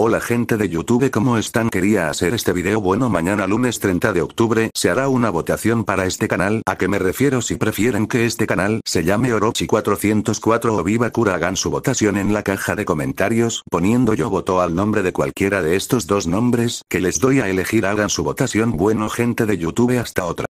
Hola gente de YouTube ¿cómo están? Quería hacer este video. Bueno mañana lunes 30 de octubre se hará una votación para este canal. ¿A qué me refiero si prefieren que este canal se llame Orochi 404 o Viva Cura hagan su votación en la caja de comentarios poniendo yo voto al nombre de cualquiera de estos dos nombres que les doy a elegir. Hagan su votación. Bueno gente de YouTube hasta otra.